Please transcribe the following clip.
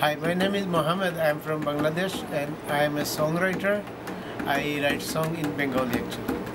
Hi, my name is Mohammed. I am from Bangladesh and I am a songwriter. I write song in Bengali actually.